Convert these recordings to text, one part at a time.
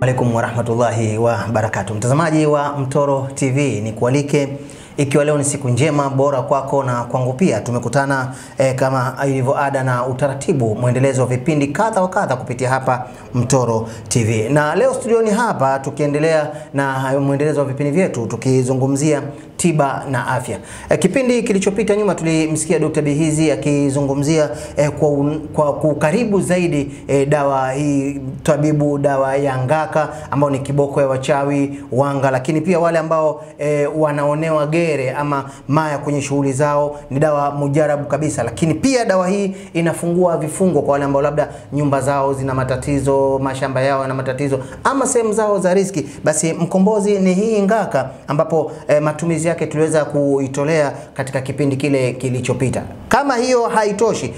alaikum warahmatullahi wabarakatu, mtazamaji wa Mtoro TV, ni kualike ikiwa leo ni siku njema bora kwako na kwangu pia. Tumekutana eh, kama ilivyo ada na utaratibu, mwendelezo wa vipindi kadha wa kadha kupitia hapa Mtoro TV, na leo studioni hapa tukiendelea na mwendelezo wa vipindi vyetu tukizungumzia tiba na afya. Eh, kipindi kilichopita nyuma tulimsikia Dr. Bihizi akizungumzia eh, kwa, kwa, kukaribu zaidi eh, dawa hii tabibu dawa ya ngaka ambao ni kiboko ya wachawi wanga, lakini pia wale ambao eh, wanaonewa gere ama maya kwenye shughuli zao, ni dawa mujarabu kabisa. Lakini pia dawa hii inafungua vifungo kwa wale ambao labda nyumba zao zina matatizo, mashamba yao yana matatizo, ama sehemu zao za riski, basi mkombozi ni hii ngaka, ambapo eh, matumizi yake tuliweza kuitolea katika kipindi kile kilichopita. Kama hiyo haitoshi,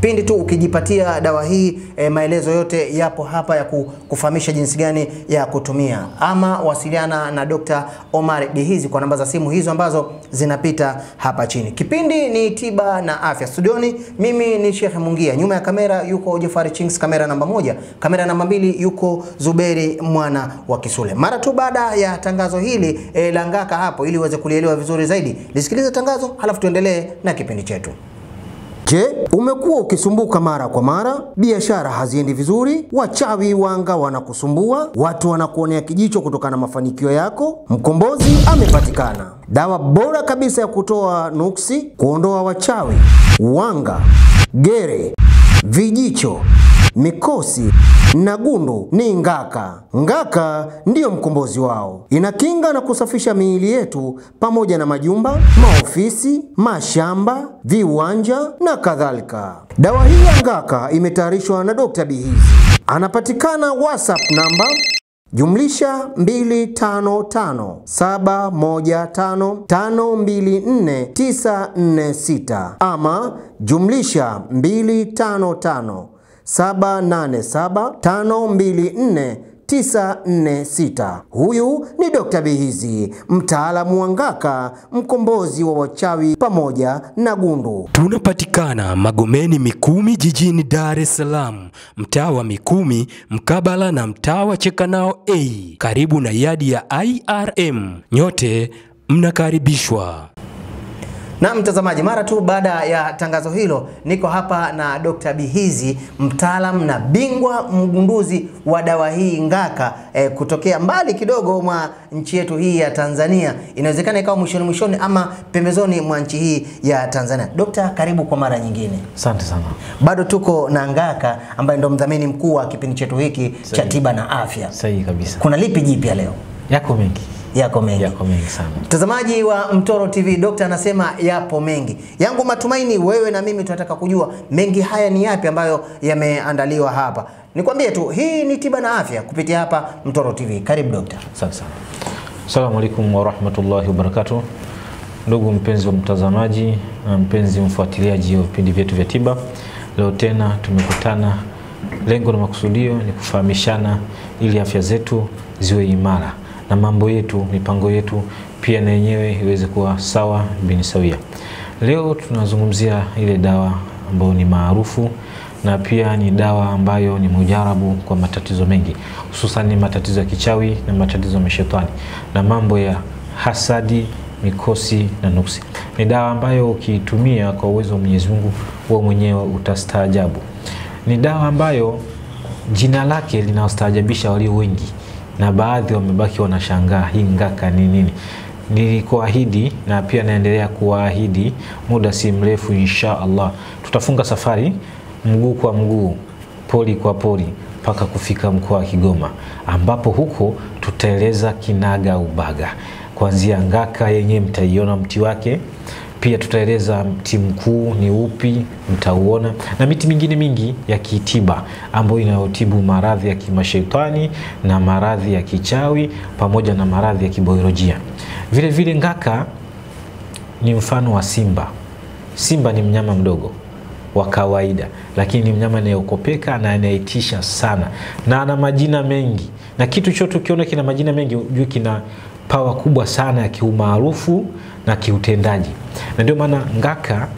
pindi tu ukijipatia dawa hii e, maelezo yote yapo hapa ya kufahamisha jinsi gani ya kutumia, ama wasiliana na Dr. Omar Dihizi kwa namba za simu hizo ambazo zinapita hapa chini. Kipindi ni tiba na afya. Studioni mimi ni Sheikh Mungia, nyuma ya kamera yuko Jafari Chings, kamera namba moja. Kamera namba mbili yuko Zuberi mwana wa Kisule. Mara tu baada ya tangazo hili e, la ngaka hapo, ili uweze kulielewa vizuri zaidi, lisikilize tangazo halafu tuendelee na kipindi chetu. Je, umekuwa ukisumbuka mara kwa mara, biashara haziendi vizuri, wachawi wanga wanakusumbua, watu wanakuonea kijicho kutokana na mafanikio yako? Mkombozi amepatikana, dawa bora kabisa ya kutoa nuksi, kuondoa wachawi, wanga, gere, vijicho, mikosi na gundu ni ngaka. Ngaka ndiyo mkombozi wao, inakinga na kusafisha miili yetu pamoja na majumba, maofisi, mashamba, viwanja na kadhalika. Dawa hii ya ngaka imetayarishwa na Dr. Bihizi, anapatikana WhatsApp namba jumlisha 255715524946 ama jumlisha 255 787524946. Huyu ni Dr. Bihizi, mtaalamu wa ngaka, mkombozi wa wachawi pamoja na gundu. Tunapatikana Magomeni Mikumi jijini Dar es Salaam, mtaa wa Mikumi mkabala na mtaa wa Chekanao A, karibu na yadi ya IRM. Nyote mnakaribishwa. Na mtazamaji, mara tu baada ya tangazo hilo, niko hapa na Dr. Bihizi, mtaalam na bingwa mgunduzi wa dawa hii ngaka eh, kutokea mbali kidogo mwa nchi yetu hii ya Tanzania. Inawezekana ikawa mwishoni mwishoni ama pembezoni mwa nchi hii ya Tanzania. Dokta, karibu kwa mara nyingine. Asante sana. Bado tuko na ngaka ambaye ndo mdhamini mkuu wa kipindi chetu hiki cha tiba na afya. Sahihi kabisa. Kuna lipi jipya leo? Yako mengi. Yako mengi. Yako mengi sana. Mtazamaji wa Mtoro TV, dokta anasema yapo mengi. Yangu matumaini wewe na mimi tunataka kujua mengi haya ni yapi ambayo yameandaliwa hapa. Nikwambie tu hii ni tiba na afya kupitia hapa Mtoro TV. Karibu dokta. Asante sana. Assalamu alaikum warahmatullahi wabarakatuh. Ndugu mpenzi wa mtazamaji na mpenzi mfuatiliaji wa vipindi vyetu vya tiba, leo tena tumekutana. Lengo na makusudio ni kufahamishana ili afya zetu ziwe imara na mambo yetu, mipango yetu pia na yenyewe iweze kuwa sawa bin sawia. Leo tunazungumzia ile dawa ambayo ni maarufu na pia ni dawa ambayo ni mujarabu kwa matatizo mengi, hususan matatizo ya kichawi na matatizo ya mashetani na mambo ya hasadi, mikosi na nuksi. Ni dawa ambayo ukiitumia kwa uwezo wa Mwenyezi Mungu, wewe mwenyewe utastaajabu. Ni dawa ambayo jina lake linawastaajabisha walio wengi, na baadhi wamebaki wanashangaa hii ngaka ni nini. Nilikuahidi na pia naendelea kuwaahidi, muda si mrefu insha Allah tutafunga safari mguu kwa mguu, poli kwa poli mpaka kufika mkoa wa Kigoma, ambapo huko tutaeleza kinaga ubaga, kuanzia ngaka yenyewe mtaiona mti wake, pia tutaeleza mti mkuu ni upi, mtauona na miti mingine mingi ya kitiba ambayo inayotibu maradhi ya kimashetani na maradhi ya kichawi pamoja na maradhi ya kibiolojia. Vile vile ngaka ni mfano wa simba. Simba ni mnyama mdogo wa kawaida, lakini ni mnyama anayeokopeka na anayeitisha sana na ana majina mengi, na kitu chote ukiona kina majina mengi ujue kina pawa kubwa sana ya kiumaarufu na kiutendaji, na ndio maana ngaka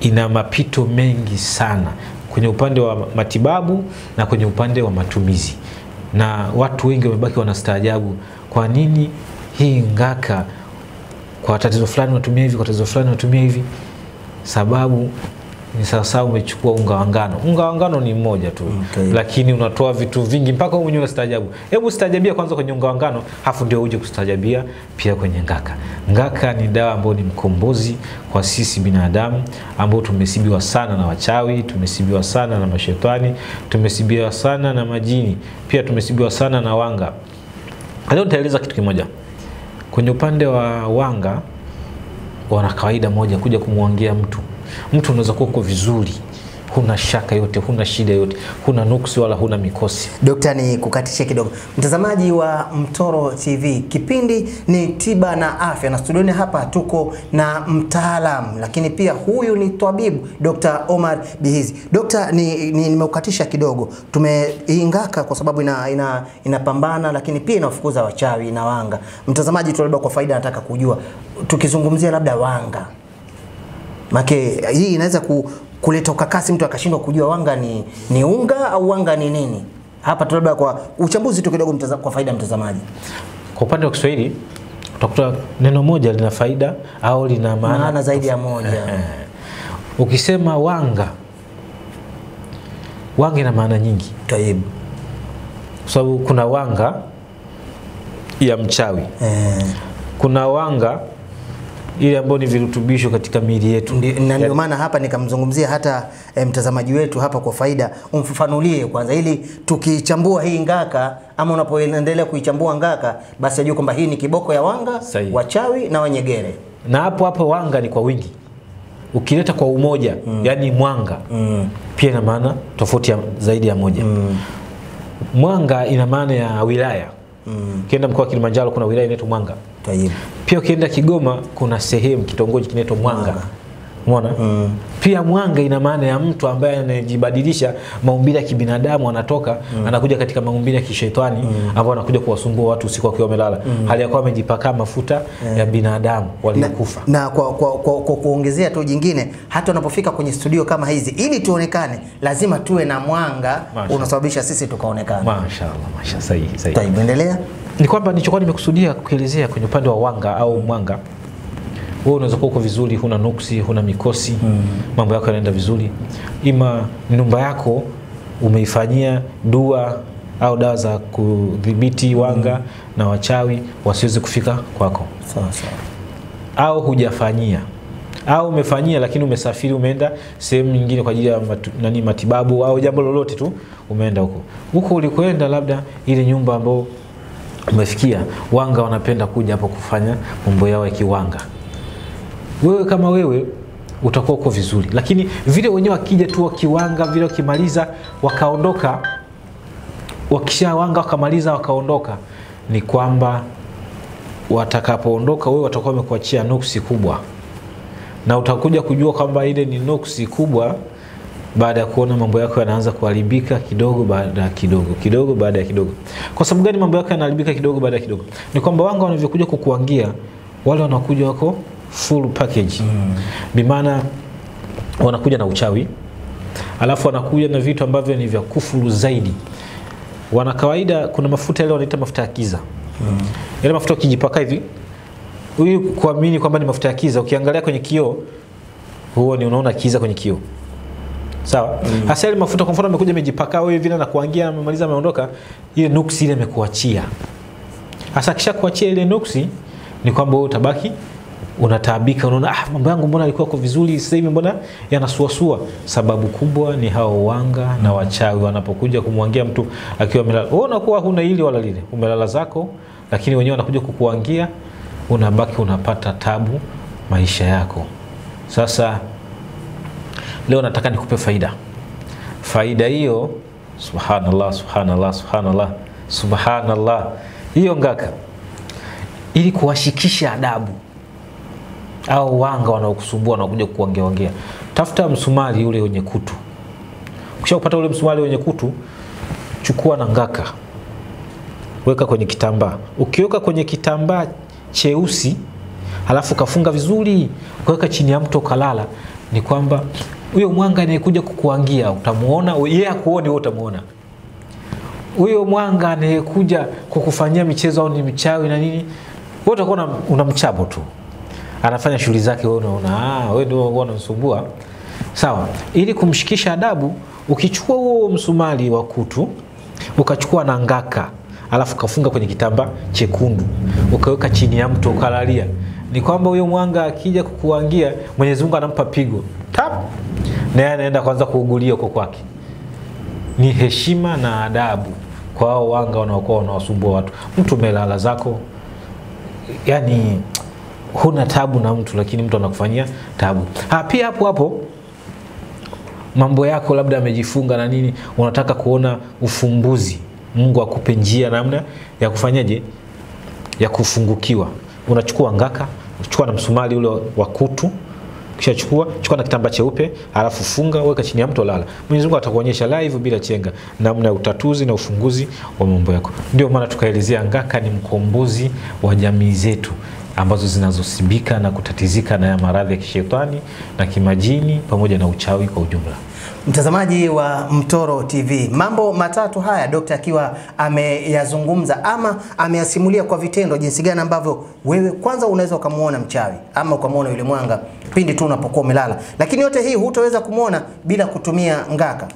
ina mapito mengi sana kwenye upande wa matibabu na kwenye upande wa matumizi. na watu wengi wamebaki wanastaajabu, kwa nini hii ngaka kwa tatizo fulani unatumia hivi, kwa tatizo fulani unatumia hivi. Sababu ni sawasawa umechukua unga wa ngano. Unga wa ngano ni mmoja tu Okay. lakini unatoa vitu vingi mpaka wewe mwenyewe unastaajabu. Hebu staajabia kwanza kwenye unga wa ngano, hafu ndio uje kustaajabia pia kwenye ngaka. Ngaka ni dawa ambayo ni mkombozi kwa sisi binadamu ambao tumesibiwa sana na wachawi, tumesibiwa sana na mashetani, tumesibiwa sana na majini, pia tumesibiwa sana na wanga. Leo nitaeleza kitu kimoja. Kwenye upande wa wanga wana kawaida moja kuja kumwangia mtu. Mtu unaweza kuwa uko vizuri, huna shaka yote, huna shida yote, huna nuksi wala huna mikosi. Dokta, ni kukatishe kidogo. Mtazamaji wa Mtoro TV, kipindi ni tiba na afya, na studioni hapa tuko na mtaalamu, lakini pia huyu ni tabibu Dr. Omar Bihizi. Dokta, ni, ni nimeukatisha kidogo. Tumeingaka kwa sababu ina, ina, inapambana lakini pia inafukuza wachawi na wanga. Mtazamaji tu labda kwa faida anataka kujua, tukizungumzia labda wanga Make hii inaweza ku, kuleta ukakasi, mtu akashindwa kujua wanga ni, ni unga au wanga ni nini. Hapa tu labda kwa uchambuzi tu kidogo mtaza, kwa faida ya mtazamaji. Kwa upande wa Kiswahili utakuta neno moja lina faida au lina maana, Maana zaidi ya moja. Ukisema wanga, wanga ina maana nyingi, Taibu. kwa sababu kuna wanga ya mchawi, Eh, kuna wanga ile ambayo ni virutubisho katika miili yetu. na ndio maana hapa nikamzungumzia hata e, mtazamaji wetu hapa kwa faida, umfafanulie kwanza, ili tukichambua hii ngaka ama unapoendelea kuichambua ngaka, basi ajue kwamba hii ni kiboko ya wanga, wachawi na wanyegere, na hapo hapo wanga ni kwa wingi, ukileta kwa umoja mm. yani mwanga Mm. pia ina maana tofauti ya zaidi ya moja. mm. Mwanga ina maana ya wilaya. mm. Ukienda mkoa wa Kilimanjaro kuna wilaya inaitwa Mwanga. Taibu. Pia ukienda Kigoma kuna sehemu kitongoji kinaitwa Mwanga. Umeona? Pia mwanga ina maana ya mtu ambaye anajibadilisha maumbile ya kibinadamu, anatoka mm. anakuja katika maumbile ya kishetani mm. ambao anakuja kuwasumbua watu usiku wakiwa wamelala, hali ya kuwa amejipaka mafuta ya binadamu waliokufa. na na kwa, kwa, kwa, kwa kuongezea tu jingine, hata unapofika kwenye studio kama hizi, ili tuonekane, lazima tuwe na mwanga unasababisha sisi tukaonekana. Mashaallah, masha sahihi, sahihi. Taibu, endelea. ni kwamba nilichokuwa nimekusudia kuelezea kwenye upande wa wanga au mwanga wewe unaweza kuwa uko vizuri huna nuksi huna mikosi mm. mambo yako yanaenda vizuri ima nyumba yako umeifanyia dua au dawa za kudhibiti wanga mm. na wachawi wasiwezi kufika kwako Sawa sawa. au hujafanyia au umefanyia lakini umesafiri umeenda sehemu nyingine kwa ajili ya matu, nani matibabu au jambo lolote tu umeenda huko huko ulikoenda labda ile nyumba ambayo umefikia wanga wanapenda kuja hapo kufanya mambo yao ya kiwanga wewe kama wewe utakuwa uko vizuri. Lakini vile wenyewe wakija tu wakiwanga vile wakimaliza wakaondoka wakishawanga wakamaliza wakaondoka ni kwamba watakapoondoka wewe watakuwa wamekuachia nuksi kubwa. Na utakuja kujua kwamba ile ni nuksi kubwa baada ya kuona mambo yako yanaanza kuharibika kidogo baada ya kidogo kidogo baada ya kidogo. Kwa sababu gani mambo yako yanaharibika kidogo baada ya kidogo? Ni kwamba wanga wanavyokuja kukuangia wale wanakuja wako full package mm. bimaana wanakuja na uchawi alafu wanakuja na vitu ambavyo ni vya kufuru zaidi wana kawaida kuna mafuta yale wanaita mafuta ya kiza mm. yale mafuta ukijipaka hivi huyu kuamini kwamba ni mafuta ya kiza ukiangalia kwenye kioo huo ni unaona kiza kwenye kioo sawa mm. hasa yale mafuta kwa mfano amekuja amejipaka wewe vile na kuangia amemaliza ameondoka ile nuksi ile imekuachia hasa kisha kuachia ile nuksi ni kwamba wewe utabaki unataabika unaona ah, mambo yangu mbona alikuwa kwa vizuri sasa hivi mbona yanasuasua. Sababu kubwa ni hao wanga na wachawi wanapokuja kumwangia mtu akiwa amelala. Wewe unakuwa huna hili wala lile umelala zako lakini wenyewe wanakuja kukuangia unabaki unapata tabu maisha yako. Sasa leo nataka nikupe faida. Faida hiyo subhanallah subhanallah subhanallah subhanallah. Hiyo ngaka ili kuwashikisha adabu au wanga wanaokusumbua wanakuja kukuongeaongea tafuta msumari ule wenye kutu. Ukisha kupata ule msumari wenye kutu chukua na ngaka. Weka kwenye kitambaa. Ukiweka kwenye kitambaa cheusi halafu kafunga vizuri ukaweka chini ya mto ukalala ni kwamba huyo mwanga anayekuja kukuangia utamuona yeye akuone wewe utamuona. Huyo mwanga anayekuja kukufanyia michezo au ni mchawi na nini, wewe utakuwa una- unamchabo tu, anafanya shughuli zake, wewe unaona ah, wewe ndio unamsumbua. Sawa, ili kumshikisha adabu, ukichukua huo msumari wa kutu ukachukua na ngaka alafu kafunga kwenye kitamba chekundu ukaweka chini ya mto ukalalia, ni kwamba huyo mwanga akija kukuangia, Mwenyezi Mungu anampa pigo tap, naye anaenda kwanza kuugulia huko kwake. Ni heshima na adabu kwa hao wanga wanaokuwa wanawasumbua watu. Mtu umelala zako, yani huna tabu na mtu, lakini mtu anakufanyia tabu. Ha, pia hapo hapo mambo yako labda amejifunga na nini, unataka kuona ufumbuzi, Mungu akupe njia namna ya kufanyaje, ya kufungukiwa. Unachukua ngaka, chukua na msumali ule wa kutu, kisha chukua chukua na kitamba cheupe, alafu funga, weka chini ya mto, lala. Mwenyezi Mungu atakuonyesha live bila chenga namna ya utatuzi na ufunguzi wa mambo yako. Ndio maana tukaelezea ngaka ni mkombozi wa jamii zetu ambazo zinazosibika na kutatizika na maradhi ya kishetani na kimajini pamoja na uchawi kwa ujumla. Mtazamaji wa Mtoro TV, mambo matatu haya dokta akiwa ameyazungumza ama ameyasimulia kwa vitendo, jinsi gani ambavyo wewe kwanza unaweza ukamwona mchawi ama ukamwona yule mwanga pindi tu unapokuwa umelala, lakini yote hii hutaweza kumwona bila kutumia ngaka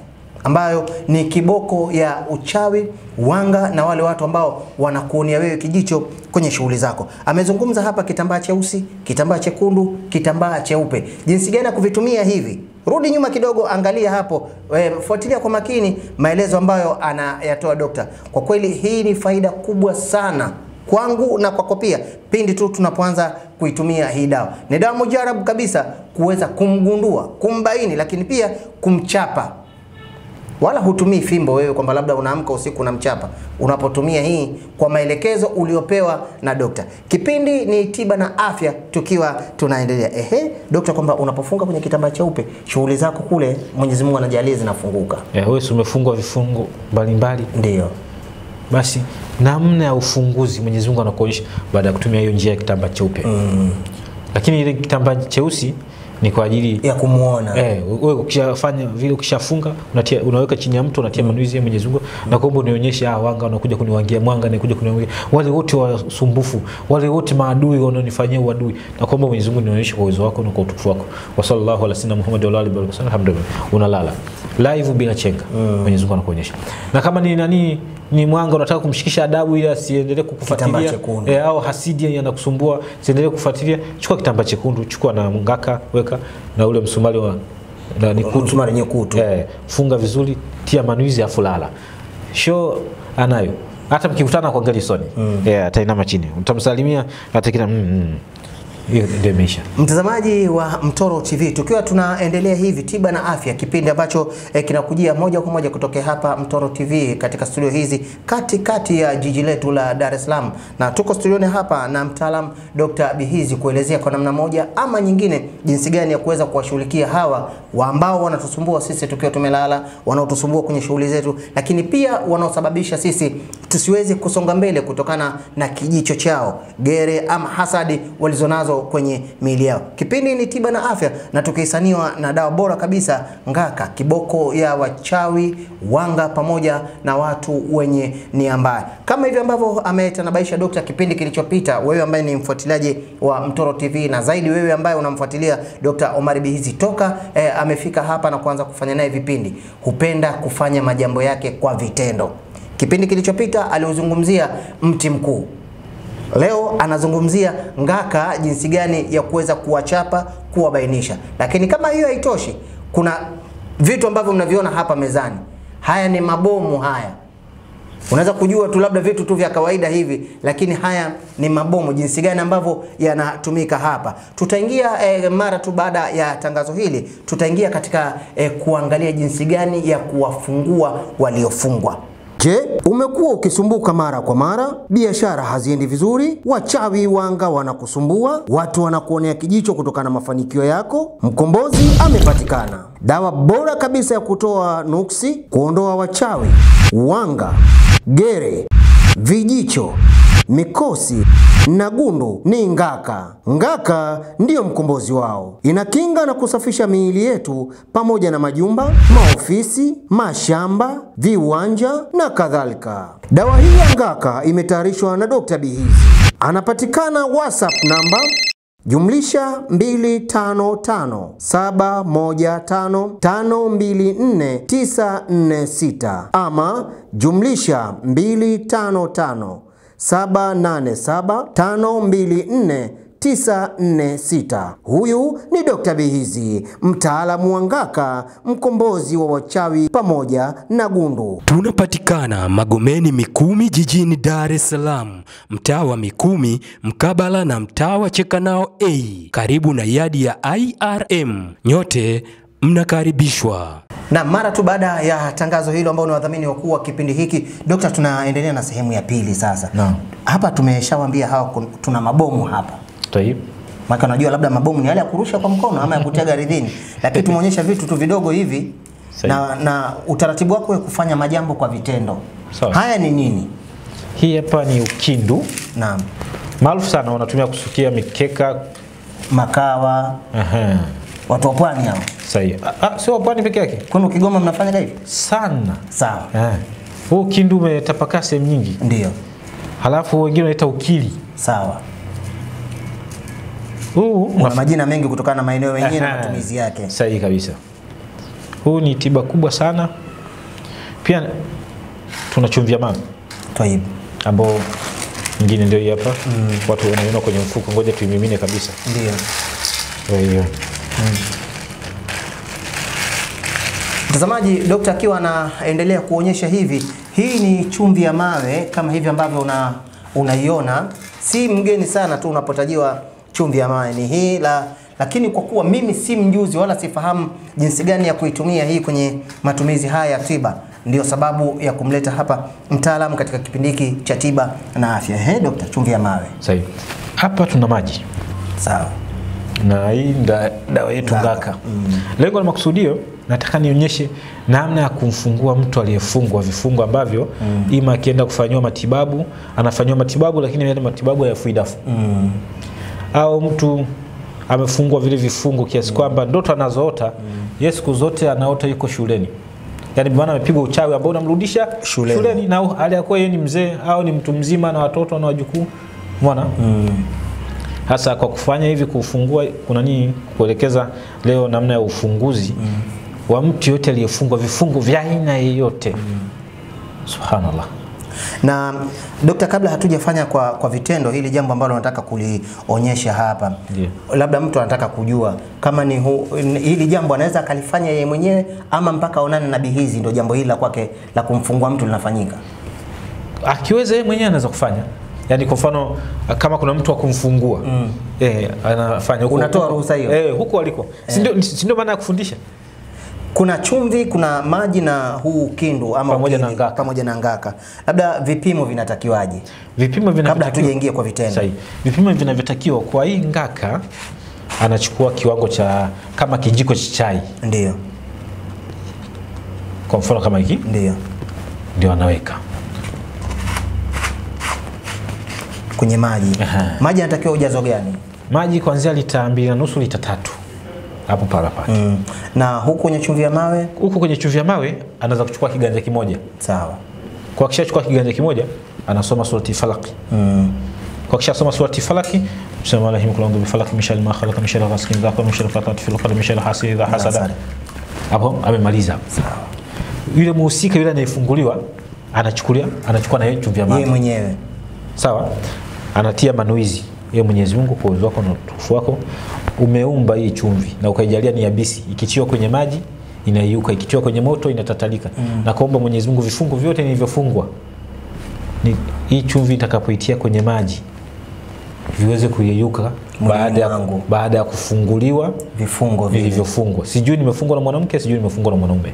ambayo ni kiboko ya uchawi, wanga na wale watu ambao wanakuonia wewe kijicho kwenye shughuli zako. Amezungumza hapa kitambaa cheusi, kitambaa chekundu, kitambaa cheupe, jinsi gani ya kuvitumia hivi. Rudi nyuma kidogo, angalia hapo, e, fuatilia kwa makini maelezo ambayo anayatoa dokta. Kwa kweli hii ni faida kubwa sana kwangu na kwako pia, pindi tu tunapoanza kuitumia hii dawa. Ni dawa mujarabu kabisa kuweza kumgundua, kumbaini, lakini pia kumchapa wala hutumii fimbo wewe kwamba labda unaamka usiku na mchapa Unapotumia hii kwa maelekezo uliopewa na dokta. Kipindi ni tiba na afya, tukiwa tunaendelea. Ehe, dokta, kwamba unapofunga kwenye kitambaa cheupe shughuli zako kule Mwenyezi Mungu anajalia zinafunguka. Eh, wewe umefungwa vifungo mbalimbali, Ndio. basi namna ya ufunguzi Mwenyezi Mungu anakuonyesha baada ya kutumia hiyo njia ya kitambaa cheupe mm. Lakini ile kitambaa cheusi ni kwa ajili Ya kumuona. Eh, wewe ukishafanya vile ukishafunga unatia unaweka chini ya mtu unatia manuizi ya Mwenyezi Mungu na kwamba unionyeshe ah wanga wanakuja kuniwangia mwanga nakuja kuniwangia wale wote wasumbufu wale wote maadui wanaonifanyia uadui na kwamba Mwenyezi Mungu nionyeshe kwa uwezo wako na kwa utukufu wako. Wa sallallahu ala sayyidina Muhammad wa alihi wa sallam alhamdulillah. Unalala live bila chenga mm. Mwenyezi Mungu anakuonyesha na kama ni nani ni mwanga unataka kumshikisha adabu ili asiendelee kukufuatilia eh, au hasidi yanakusumbua siendelee kufuatilia, chukua kitambaa chekundu, chukua na ngaka, weka na ule msumari wa na ni kutu. Msumari nyekutu. e, funga vizuri, tia manuizi afu lala. Show anayo. Hata mkikutana kuangalia soni Mm. Eh, atainama chini. Utamsalimia atakina mm, mm. Ndio imeisha. Mtazamaji wa Mtoro TV, tukiwa tunaendelea hivi tiba na afya, kipindi ambacho eh, kinakujia moja kwa moja kutokea hapa Mtoro TV katika studio hizi katikati kati ya jiji letu la Dar es Salaam, na tuko studioni hapa na mtaalam Dr. Bihizi kuelezea kwa namna moja ama nyingine jinsi gani ya kuweza kuwashughulikia hawa wa ambao wanatusumbua sisi tukiwa tumelala, wanaotusumbua kwenye shughuli zetu, lakini pia wanaosababisha sisi tusiweze kusonga mbele kutokana na kijicho chao, gere ama hasadi walizonazo kwenye miili yao. Kipindi ni tiba na afya, na tukisaniwa na dawa bora kabisa Ngaka, kiboko ya wachawi, wanga pamoja na watu wenye nia mbaya, kama hivi ambavyo ametanabaisha dokta kipindi kilichopita. Wewe ambaye ni mfuatiliaji wa Mtoro TV na zaidi wewe ambaye unamfuatilia Dr. Omar Bihizi toka eh, amefika hapa na kuanza kufanya naye vipindi, hupenda kufanya majambo yake kwa vitendo. Kipindi kilichopita aliuzungumzia mti mkuu. Leo anazungumzia ngaka, jinsi gani ya kuweza kuwachapa, kuwabainisha. Lakini kama hiyo haitoshi, kuna vitu ambavyo mnaviona hapa mezani. Haya ni mabomu haya. Unaweza kujua tu labda vitu tu vya kawaida hivi, lakini haya ni mabomu, jinsi gani ambavyo yanatumika hapa. Tutaingia eh, mara tu baada ya tangazo hili, tutaingia katika eh, kuangalia jinsi gani ya kuwafungua waliofungwa. Je, umekuwa ukisumbuka mara kwa mara, biashara haziendi vizuri, wachawi wanga wanakusumbua, watu wanakuonea kijicho kutokana na mafanikio yako? Mkombozi amepatikana, dawa bora kabisa ya kutoa nuksi, kuondoa wachawi, wanga, gere, vijicho, mikosi na gundu ni ngaka. Ngaka ndiyo mkombozi wao, inakinga na kusafisha miili yetu pamoja na majumba, maofisi, mashamba, viwanja na kadhalika. Dawa hii ya ngaka imetayarishwa na Dr. Bihizi, anapatikana WhatsApp namba jumlisha 255715524946 ama jumlisha 2557587524 Huyu ni Dr. Bihizi, mtaalamu wa ngaka, mkombozi wa wachawi pamoja na gundu. Tunapatikana Magomeni Mikumi jijini Dar es Salaam, mtaa wa Mikumi mkabala na mtaa wa Chekanao A, karibu na yadi ya IRM. Nyote mnakaribishwa. Na mara tu baada ya tangazo hilo ambao ni wadhamini wakuu wa kipindi hiki, Dokta, tunaendelea na sehemu ya pili sasa. Naam. Hapa tumeshawaambia hawa tuna mabomu hapa. Taib. Maka unajua labda mabomu ni yale ya kurusha kwa mkono ama ya kutega ardhini, lakini tumeonyesha vitu tu vidogo hivi na, na utaratibu wako wa kufanya majambo kwa vitendo. Sawa. Haya ni nini? Hii hapa ni ukindu Naam. maarufu sana, wanatumia kusukia mikeka. Makawa, Aha. Watu wa pwani hao. Sahihi. Ah, sio wa pwani peke yake Kwani Kigoma mnafanya hivi? sana. Sawa. Eh. Huu kindu umetapakaa sehemu nyingi, Ndio. halafu wengine wanaita ukili. Sawa. Huu una majina mengi kutokana na maeneo yenyewe na matumizi yake. Sahihi kabisa. Huu ni tiba kubwa sana. Pia tunachumvia mama Twaib. ambao nyingine ndio hii hapa watu wanaiona kwenye mfuko, ngoja tuimimine kabisa. Ndio. Kwa hiyo Mtazamaji, hmm. dokta akiwa anaendelea kuonyesha hivi, hii ni chumvi ya mawe kama hivi ambavyo una unaiona, si mgeni sana tu unapotajiwa chumvi ya mawe ni hii la, lakini kwa kuwa mimi si mjuzi wala sifahamu jinsi gani ya kuitumia hii kwenye matumizi haya ya tiba, ndio sababu ya kumleta hapa mtaalamu katika kipindi hiki cha tiba na afya. Ehe, dokta, chumvi ya mawe. sahihi. Hapa tuna maji Sawa. Na hii dawa yetu Ngaka. Mm. Lengo la makusudio, nataka nionyeshe namna ya kumfungua mtu aliyefungwa vifungo ambavyo mm. ima akienda kufanyiwa matibabu anafanyiwa matibabu, lakini yale matibabu hayafui dafu au mtu amefungwa vile vifungo kiasi kwamba ndoto anazoota mm. yeye siku zote anaota yuko shuleni yaani maana amepigwa uchawi ambao unamrudisha Shuleni. shuleni na hali ya yeye ni mzee au ni mtu mzima na watoto na wajukuu umeona hasa kwa kufanya hivi kufungua kuna nini kuelekeza leo namna ya ufunguzi mm. wa mtu yote aliyefungwa vifungo vya aina yeyote subhanallah Na dokta, kabla hatujafanya kwa, kwa vitendo hili jambo ambalo nataka kulionyesha hapa yeah. labda mtu anataka kujua kama ni hu, hili jambo anaweza akalifanya yeye mwenyewe ama mpaka aonane na bihizi ndio jambo hili la kwake la kumfungua mtu linafanyika. akiweza yeye mwenyewe anaweza kufanya yaani kwa mfano kama kuna mtu akumfungua mm. eh, anafanya huko Unatoa ruhusa hiyo? eh, huko aliko eh. si ndio maana ya kufundisha Kuna chumvi, kuna maji na huu kindu ama Pamoja na ngaka. pamoja na ngaka. Labda vipimo vinatakiwaje vipimo kabla vinavyotakiwa hatujaingia kwa vitendo? Sahihi. vipimo vinavyotakiwa kwa hii ngaka anachukua kiwango cha kama kijiko cha chai Ndio, kwa mfano kama hiki ndio. ndio anaweka Kwenye maji. Aha. Maji yanatakiwa ujazo gani? maji kuanzia lita mbili na nusu lita tatu hapo pala pale Mm. Na huku kwenye chumvi ya mawe huku kwenye chumvi ya mawe anaweza kuchukua kiganja kimoja sawa. kwa akishachukua kiganja kimoja anasoma surati falaki Mm. kwa kishasoma surati falaki rahim kullahu bi falaki min sharri ma khalaq mishal sharri ghasiqin idha mishal min sharri fatati fil qalbi min sharri hasidin idha hasada Hasada. hapo amemaliza yule muhusika yule anayefunguliwa anachukulia anachukua na yeye chumvi ya mawe. Yeye mwenyewe. sawa anatia manuizi. Ye Mwenyezi Mungu kwa uwezo wako na utukufu wako umeumba hii chumvi na ukaijalia ni yabisi. Ikitiwa kwenye maji inayuka, ikitiwa kwenye moto inatatalika. Mm. na kuomba Mwenyezi Mungu vifungo vyote nilivyofungwa ni hii chumvi itakapoitia kwenye maji viweze kuyeyuka baada ya, baada ya kufunguliwa Vifungo vilivyofungwa. Sijui nimefungwa na mwanamke sijui nimefungwa na mwanaume.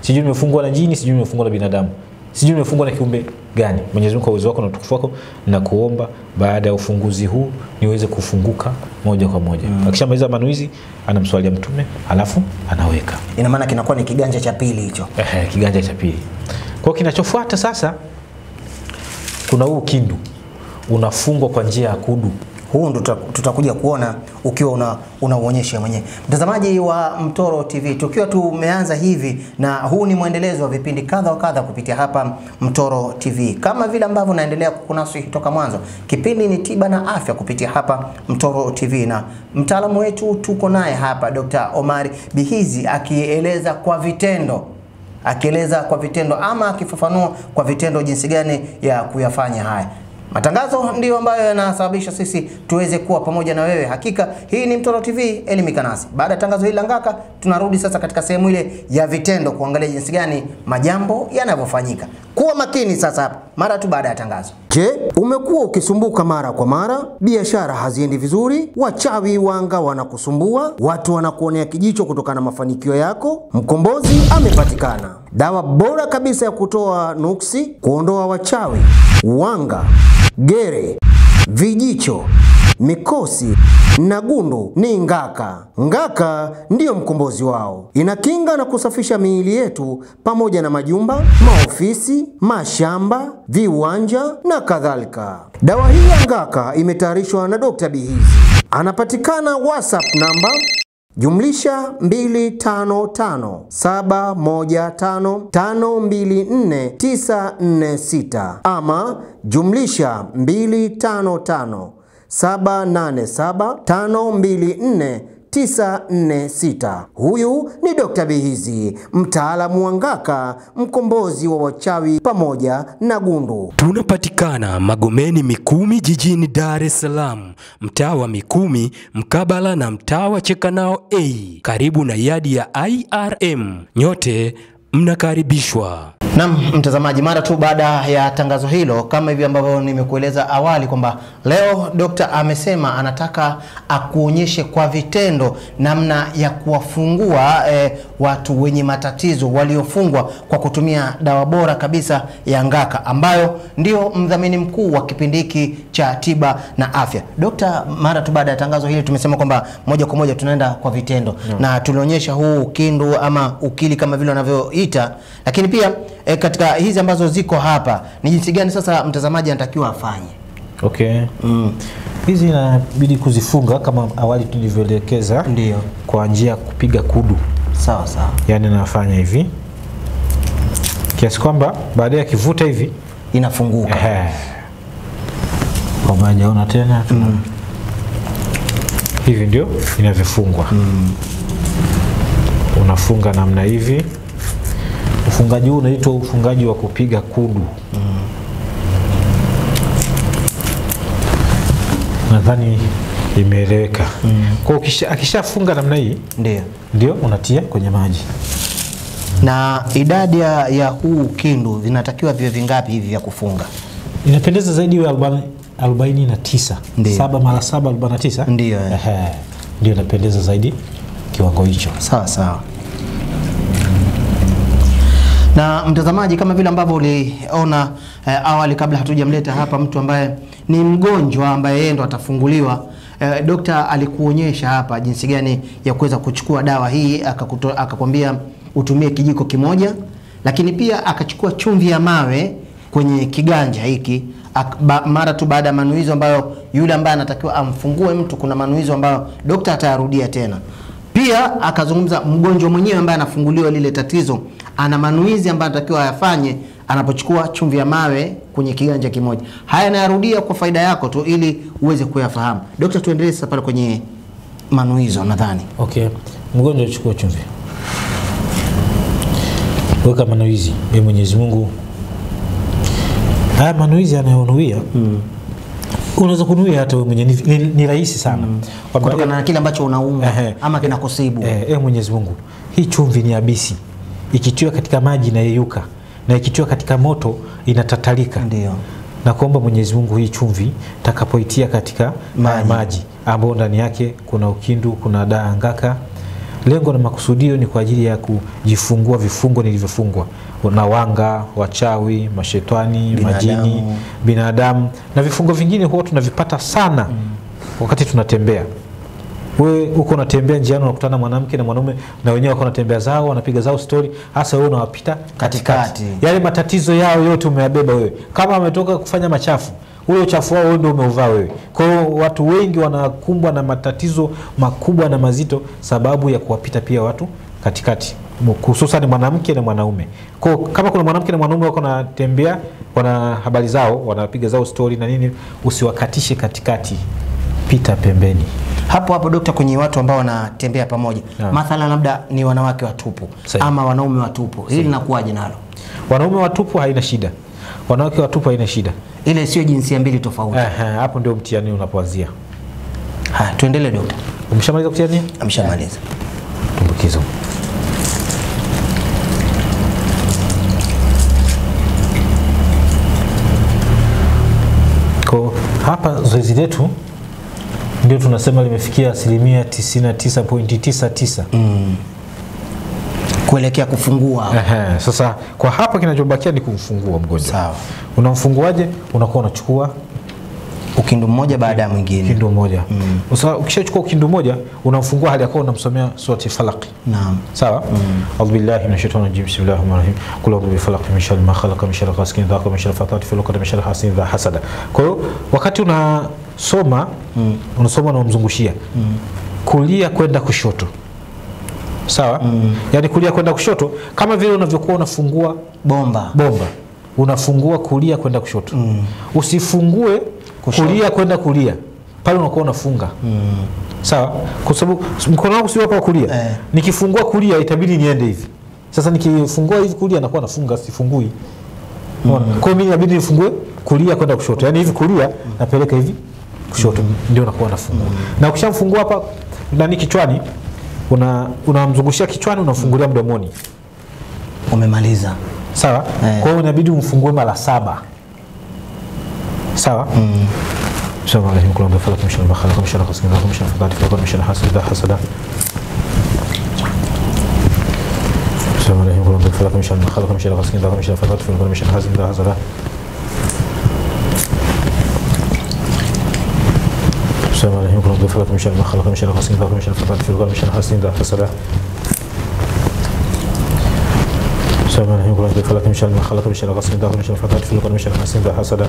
Sijui nimefungwa na jini sijui nimefungwa na binadamu sijui nimefungwa na kiumbe gani mwenyezi mungu kwa uwezo wako na utukufu wako na kuomba baada ya ufunguzi huu niweze kufunguka moja kwa moja mm. akishamaliza manuizi anamswalia mtume alafu anaweka Ina maana kinakuwa ni kiganja cha pili hicho. Eh, kiganja cha pili kwa kinachofuata sasa kuna huu kindu unafungwa kwa njia ya kudu. Huu ndo tutakuja kuona ukiwa una unauonyesha mwenyewe. Mtazamaji wa Mtoro TV, tukiwa tumeanza hivi na huu ni mwendelezo wa vipindi kadha wa kadha kupitia hapa Mtoro TV, kama vile ambavyo naendelea kukunasihi toka mwanzo. Kipindi ni tiba na afya kupitia hapa Mtoro TV, na mtaalamu wetu tuko naye hapa Dr. Omari Bihizi akieleza kwa vitendo akieleza kwa vitendo ama akifafanua kwa vitendo jinsi gani ya kuyafanya haya. Matangazo ndiyo ambayo yanasababisha sisi tuweze kuwa pamoja na wewe. Hakika hii ni Mtoro TV, elimika nasi. Baada ya tangazo hili la ngaka, tunarudi sasa katika sehemu ile ya vitendo, kuangalia jinsi gani majambo yanavyofanyika. Kuwa makini sasa hapa mara tu baada ya tangazo. Je, umekuwa ukisumbuka mara kwa mara, biashara haziendi vizuri, wachawi wanga wanakusumbua, watu wanakuonea kijicho kutokana na mafanikio yako? Mkombozi amepatikana, dawa bora kabisa ya kutoa nuksi, kuondoa wachawi, wanga, gere, vijicho, mikosi na gundu ni ngaka. Ngaka ndiyo mkombozi wao, inakinga na kusafisha miili yetu pamoja na majumba, maofisi, mashamba, viwanja na kadhalika. Dawa hii ya ngaka imetayarishwa na Dr. Bihizi, anapatikana WhatsApp namba jumlisha 2551552496 ama jumlisha 255 787524946. Huyu ni Dr. Bihizi, mtaalamu wa ngaka, mkombozi wa wachawi pamoja na gundu. Tunapatikana Magomeni Mikumi jijini Dar es Salaam, mtaa wa Mikumi mkabala na mtaa wa Chekanao A, karibu na yadi ya IRM. Nyote mnakaribishwa. Naam, mtazamaji, mara tu baada ya tangazo hilo, kama hivi ambavyo nimekueleza awali kwamba leo dokta amesema anataka akuonyeshe kwa vitendo namna ya kuwafungua eh, watu wenye matatizo waliofungwa kwa kutumia dawa bora kabisa ya ngaka ambayo ndio mdhamini mkuu wa kipindi hiki cha tiba na afya. Dokta, mara tu baada ya tangazo hili tumesema kwamba moja kwa moja tunaenda kwa vitendo na tulionyesha huu ukindu ama ukili kama vile wanavyoita, lakini pia e, katika hizi ambazo ziko hapa ni jinsi gani sasa mtazamaji anatakiwa afanye? Okay. Mm. Hizi inabidi kuzifunga kama awali tulivyoelekeza, Ndio. kwa njia ya kupiga kudu, Sawa sawa. yaani nafanya hivi kiasi kwamba baadaye akivuta hivi Inafunguka. Ehe. Hajaona tena tuna hivi ndio inavyofungwa. mm. Unafunga namna hivi. Ufungaji huu unaitwa ufungaji wa kupiga kudu. mm. Nadhani imeeleweka. Kwa ukisha, akishafunga namna hii Ndio. ndio unatia kwenye maji. Na idadi ya, ya huu kindu vinatakiwa viwe vingapi hivi vya kufunga? Inapendeza zaidi iwe arobaini- na tisa saba mara saba arobaini na tisa Ndio, eh. Ndio inapendeza zaidi kiwango hicho. Sawa sawa. Na mtazamaji, kama vile ambavyo uliona eh, awali kabla hatujamleta hapa mtu ambaye ni mgonjwa ambaye yeye ndo atafunguliwa eh, dokta alikuonyesha hapa jinsi gani ya kuweza kuchukua dawa hii akakwambia utumie kijiko kimoja, lakini pia akachukua chumvi ya mawe kwenye kiganja hiki akba, mara tu baada ya manuizo ambayo yule ambaye anatakiwa amfungue mtu, kuna manuizo ambayo dokta atayarudia tena. Pia akazungumza mgonjwa mwenyewe ambaye anafunguliwa lile tatizo, ana manuizi ambayo anatakiwa ayafanye anapochukua chumvi ya mawe kwenye kiganja kimoja. Haya nayarudia kwa faida yako tu, ili uweze kuyafahamu. Dokta, tuendelee sasa pale kwenye manuizo. Nadhani Okay, mgonjwa uchukue chumvi, weka manuizi. Ee Mwenyezi Mungu, haya manuizi anayonuia unaweza kunuia hata wewe mwenyewe, ni, ni, ni rahisi sana mm. kutokana na kile ambacho unaumwa ama kinakusibu. eh, eh, Mwenyezi Mungu, hii chumvi ni yabisi, ikitiwa katika maji inayeyuka na ikitiwa katika moto inatatalika. Ndio. na kuomba Mwenyezi Mungu hii chumvi takapoitia katika Maji. maji, ambayo ambao ndani yake kuna ukindu, kuna daa ngaka. Lengo na makusudio ni kwa ajili ya kujifungua vifungo nilivyofungwa na wanga, wachawi, mashetani, Binadamu. majini, binadamu na vifungo vingine huwa tunavipata sana mm. wakati tunatembea. Wewe uko unatembea njiani unakutana mwanamke na mwanaume na wenyewe wako wanatembea zao wanapiga zao stori hasa wewe unawapita Katikati. yale matatizo yao yote umeyabeba wewe. Kama wametoka kufanya machafu ule uchafu wao ndio umeuvaa wewe. Kwa hiyo watu wengi wanakumbwa na matatizo makubwa na mazito sababu ya kuwapita pia watu katikati hususan mwanamke na mwanaume. Kwa kama kuna mwanamke na mwanaume wako wanatembea wana habari zao wanapiga zao stori na nini usiwakatishe katikati. Pita pembeni hapo hapo dokta, kwenye watu ambao wanatembea pamoja yeah. mathala labda ni wanawake watupu Sahihi. ama wanaume watupu, hili linakuwaje nalo? wanaume watupu haina shida wanawake watupu haina shida Ile sio jinsia mbili tofauti. Hapo ndio mtihani unapoanzia Haya, tuendelee dokta. umeshamaliza kutiania Ameshamaliza. tumbukizo Kwa hapa zoezi letu ndio tunasema limefikia asilimia 99.99 Kuelekea kufungua. Ehe, sasa kwa hapa kinachobakia ni kumfungua mgonjwa Sawa. unamfunguaje unakuwa unachukua Ukindu mmoja baada ya mwingine. ukindu mmoja Mm. Sasa ukishachukua ukindu mmoja unamfungua hali yako unamsomea surati falaq Naam. sawa Mm. audhu billahi minash shaitani rajim rahmanir rahim Qul audhu bi falaq min sharri ma khalaq min sharri ghasiqin idha waqab min sharri fatati fil uqad min sharri hasidin idha hasada kwa hiyo wakati unasoma unasoma na mm. kulia kwenda kushoto sawa mm. yani kulia kwenda kushoto kama vile unavyokuwa unafungua Bomba. bomba unafungua kulia kwenda kushoto mm. usifungue Kushoto. kulia kwenda kulia pale unakuwa unafunga mm. sawa kwa sababu mkono wangu sio hapa kulia Eh. nikifungua kulia itabidi niende hivi sasa nikifungua hivi kulia nakuwa nafunga sifungui mm. kwa hiyo mimi inabidi nifungue kulia kwenda kushoto yani hivi kulia napeleka hivi kushoto ndio nakuwa nafungua. Na ukishamfungua hapa nani kichwani una unamzungushia kichwani unamfungulia mdomoni. Umemaliza. sawa? Eh. kwa hiyo inabidi umfungue mara saba. Sawa? Mm. السلام عليكم alaikum kula mdafala kumshana makhala kumshana hasida hasada بسم الله فلك من شر ما خلق من شر غاسق إذا وقب في من شر حاسد إذا حسد بسم الله الرحمن الرحيم فلك من شر ما خلق من شر غاسق إذا وقب من شر في حاسد إذا حسد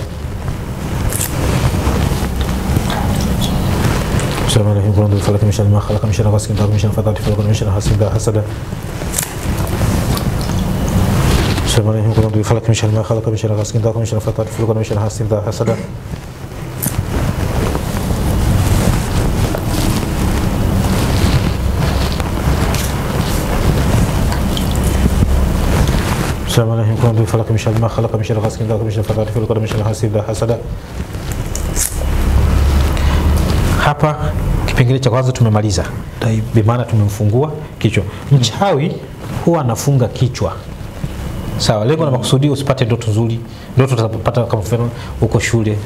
بسم الله الرحمن الرحيم فلك من خلق من شر غاسق إذا وقب من شر في حاسد إذا السلام عليكم ورحمة الله فلك من خلق من شر غاسق إذا وقب من شر في حاسد إذا hapa kipengele cha kwanza tumemaliza. Bimaana tumemfungua kichwa. Mchawi huwa anafunga kichwa. Sawa lengo na makusudi usipate ndoto nzuri. Ndoto utapata kama mfano uko shule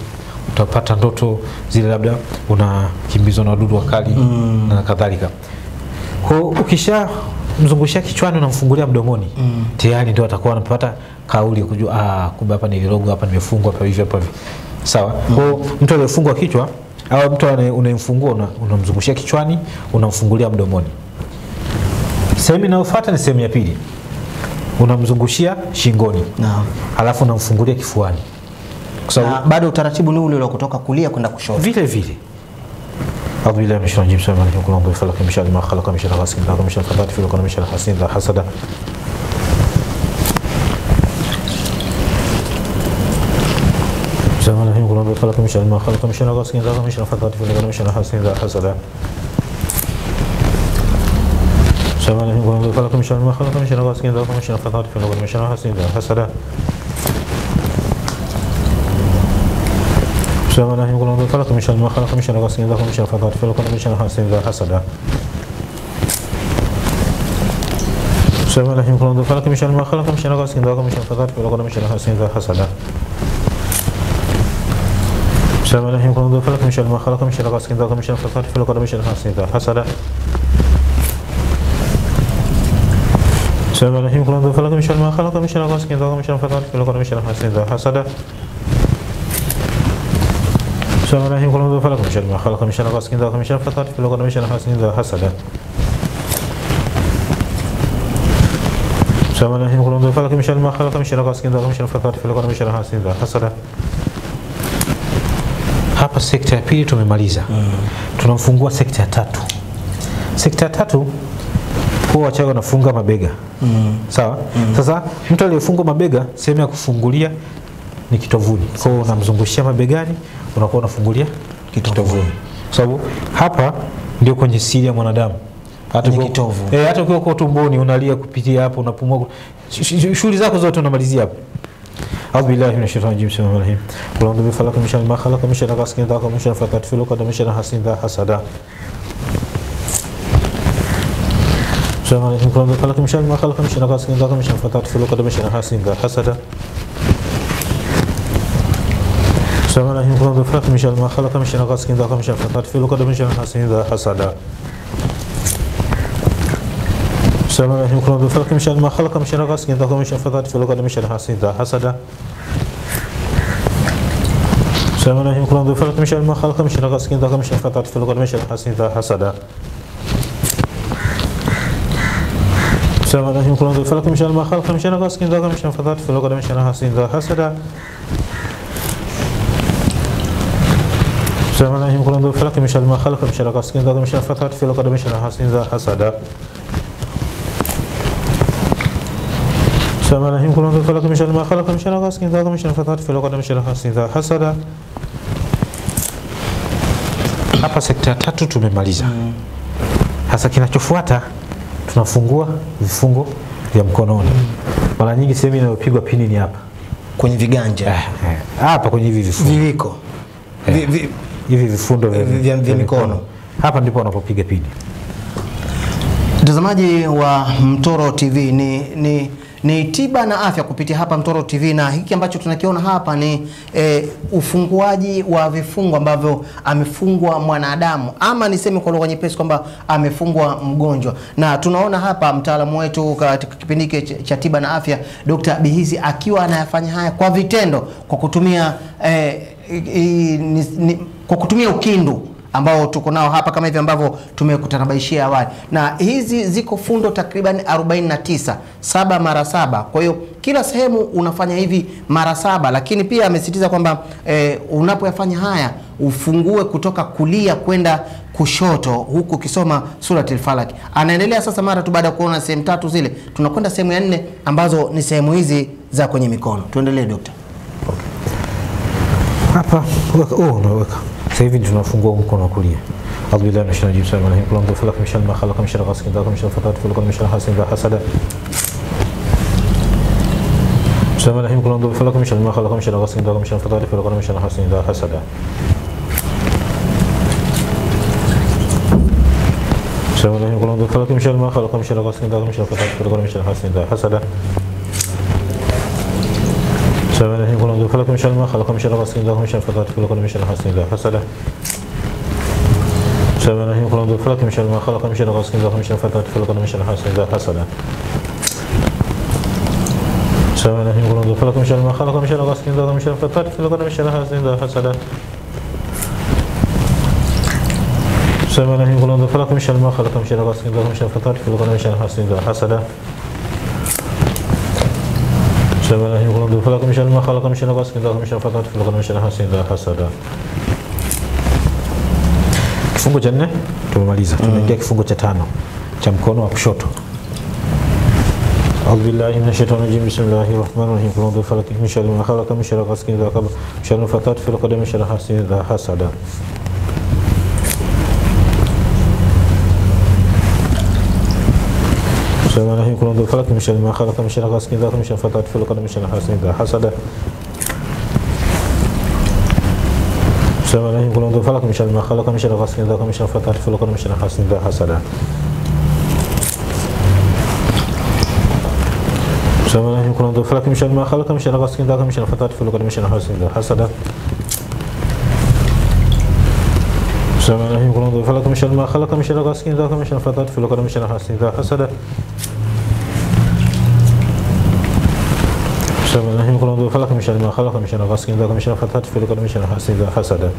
utapata ndoto zile labda unakimbizwa na wadudu wakali mm. na kadhalika. Kwa ukisha mzungushia kichwani unamfungulia mdomoni. Mm. tayari ndio atakuwa anapata kauli kujua ah, kumbe hapa nilirogwa hapa nimefungwa hapa hivi hapa hivi. Sawa? Kwa hiyo mtu aliyefungwa kichwa au mtu unayemfungua una- unamzungushia kichwani unamfungulia mdomoni. Sehemu inayofuata ni sehemu ya pili. Unamzungushia shingoni. Naam. alafu unamfungulia kifuani. Kwa sababu bado utaratibu ni ule ule wa kutoka kulia kwenda kushoto. vile vile أعوذ بالله من الشيطان الرجيم. بسم الله الرحمن الرحيم. بفلق من شر ما خلق من شر غاسق إذا من شر فتات في العقد من شر حاسد إذا حسد. بسم الله الرحمن الرحيم. بفلق من شر ما خلق من شر غاسق إذا من شر فتات في العقد من شر حاسد إذا حسد. بسم الله الرحمن الرحيم. بفلق من شر ما خلق من شر غاسق إذا من شر فتات في العقد من شر حاسد إذا حسد. بسم الله الرحمن الرحيم قل خلق من شر ما خلق من شر غاسق إذا وقب من شر في العقد من شر حاسد إذا حسد بسم الله الرحمن الرحيم قل خلق من شر ما خلق من شر غاسق إذا وقب من شر في العقد من شر حاسد إذا حسد بسم الله الرحمن الرحيم قل خلق من شر ما خلق من شر غاسق إذا وقب من شر في العقد من شر حاسد إذا حسد بسم الله الرحمن الرحيم قل خلق من شر ما خلق من شر غاسق إذا من شر في العقد من شر حاسد إذا حسد بسم الله الرحمن الرحيم قل أعوذ برب الفلق من شر ما خلق من شر غاسق إذا وقب من شر الفترة في العقد من شر حاسد إذا حسد بسم الله الرحمن الرحيم قل أعوذ برب الفلق من شر ما خلق من شر غاسق إذا وقب من شر الفترة في العقد من شر حاسد إذا حسد Hapa sekta ya pili tumemaliza. Tunamfungua sekta ya tatu. Sekta ya tatu huwa wachawi wanafunga mabega sawa. Sasa mtu aliyefungwa mabega, sehemu ya kufungulia ni kitovuni. Kwa hiyo unamzungushia mabegani, unakuwa unafungulia kitovuni, kwa sababu hapa ndio kwenye siri ya mwanadamu. Hata Kwenye ukiwa- kitovu. eh, hata ukiwa kwa tumboni unalia kupitia hapo, unapumua, sh- sh- shughuli zako zote unamalizia hapo. أعوذ بالله من الشيطان الرجيم بسم الله الرحمن الرحيم قل أعوذ بفلق من شر ما خلق من شر غاسق إذا وقب من شر الفترة في العقد من شر حاسد إذا حسد بسم الله الرحمن الرحيم قل أعوذ بفلق من شر ما خلق من شر غاسق إذا وقب من شر الفترة في العقد من شر حاسد إذا حسد السلام عليكم ورحمة الله وبركاته مشال ما خلق مشان غاز كندا خمشة فتات في لقد مشان ناسين ذا حسدا السلام عليكم ورحمة الله وبركاته مشال ما خلق مشان غاز كندا خمشة فتات في لقد مشان ناسين ذا حسدا السلام عليكم ورحمة الله وبركاته مشال ما خلق مشان غاز كندا خمشة فتات في لقد مشان ناسين ذا حسدا السلام عليكم ورحمة الله وبركاته مشال ما خلق مشان غاز كندا خمشة فتات في لقد مشان ناسين ذا حسدا حسد بسم الله الرحمن الرحيم قل أعوذ بفلق من شر ما خلق من شر غاسق إذا وقب من شر الفترة في العقد من شر حاسد إذا حسد بسم الله الرحمن الرحيم قل أعوذ بفلق من شر ما خلق من شر غاسق إذا وقب من شر الفترة في العقد من شر حاسد إذا حسد hapa sekta ya tatu tumemaliza. Sasa kinachofuata tunafungua vifungo vya mkononi. Mara nyingi sehemu inayopigwa pini ni hapa kwenye viganja Eh, hapa kwenye hivi vifundo viliko vi, vi, hivi vifundo vya, mikono. hapa ndipo wanapopiga pini. Mtazamaji wa Mtoro TV ni, ni, ni tiba na afya kupitia hapa Mtoro TV, na hiki ambacho tunakiona hapa ni e, ufunguaji wa vifungo ambavyo amefungwa mwanadamu, ama niseme kwa lugha nyepesi kwamba amefungwa mgonjwa, na tunaona hapa mtaalamu wetu katika kipindi hiki cha- cha tiba na afya Dr. Bihizi akiwa anayafanya haya kwa vitendo kwa kutumia e, i, ni, ni, kwa kutumia ukindu ambao tuko nao hapa kama hivi ambavyo tumekutanabaishia awali, na hizi ziko fundo takriban 49 saba mara saba. Kwa hiyo kila sehemu unafanya hivi mara saba, lakini pia amesitiza kwamba e, unapoyafanya haya ufungue kutoka kulia kwenda kushoto huku ukisoma Suratul Falaq. Anaendelea sasa, mara tu baada ya kuona sehemu tatu zile, tunakwenda sehemu ya nne ambazo ni sehemu hizi za kwenye mikono. Tuendelee dokta. Hapa weka, oh, unaweka sasa hivi tunafungua mkono wa kulia أعوذ بالله من الشيطان الرجيم بسم الله الرحمن الرحيم بفلق من شر ما خلق من شر غاسق إذا من شر في العقد من شر حاسد إذا حسد بسم الله الرحمن الرحيم بفلق من ما خلق من شر غاسق وقب من شر في العقد من شر حاسد إذا حسد بسم الله الرحمن الرحيم بفلق من ما خلق من شر غاسق وقب من العقد من شر حاسد حسد السلام عليكم ورحمة الله خلقكم من شر ما خلقكم من شر غاسق إذا من شر فطرت كلكم من شر حاسد إذا حسد السلام عليكم ورحمة الله خلقكم من شر ما خلقكم من شر غاسق إذا من شر فطرت كلكم من شر حاسد إذا حسد السلام عليكم ورحمة الله خلقكم من شر ما خلقكم شر غاسق إذا من فطرت كلكم شر حاسد إذا حسد السلام عليكم ورحمة الله خلقكم من خلقكم شر غاسق إذا من فطرت كلكم شر حاسد إذا حسد بسم الله الرحمن الرحيم من شر ما خلق من شر غاسق إذا من شر في العقد من شر حاسد إذا حسد Kifungo cha nne tumemaliza, tunaingia kifungo cha tano cha mkono wa kushoto. أعوذ بالله من الشيطان الرجيم بسم الله الرحمن الرحيم قل أعوذ بفلق من شر ما خلق من شر غاسق إذا من شر الفترة في العقد من شر حاسد إذا حسد السلام عليكم ورحمة الله وبركاته مشان ما خلق مشان غاسك ذات مشان فتاة فلق مشان حسن ذا حسد السلام عليكم ورحمة الله وبركاته مشان ما خلق مشان غاسك ذات مشان فتاة فلق مشان حسن ذا حسد السلام عليكم ورحمة الله وبركاته مشان ما خلق مشان غاسك ذات مشان فتاة فلق مشان حسن ذا حسد السلام عليكم ورحمة الله فلكم شر ما خلق من شر غاسق إذا كان من شر فتات فلكم من شر حاسد إذا حسد السلام عليكم ورحمة الله فلكم من شر ما خلق من شر غاسق إذا كان من شر فتات فلكم من شر حاسد إذا حسد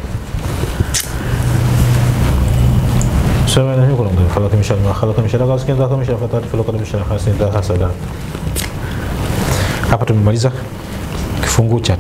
السلام عليكم ورحمة الله فلكم من شر ما خلق من شر غاسق إذا فتات فلكم من شر حاسد حسد Hapa tumemaliza kifungu cha.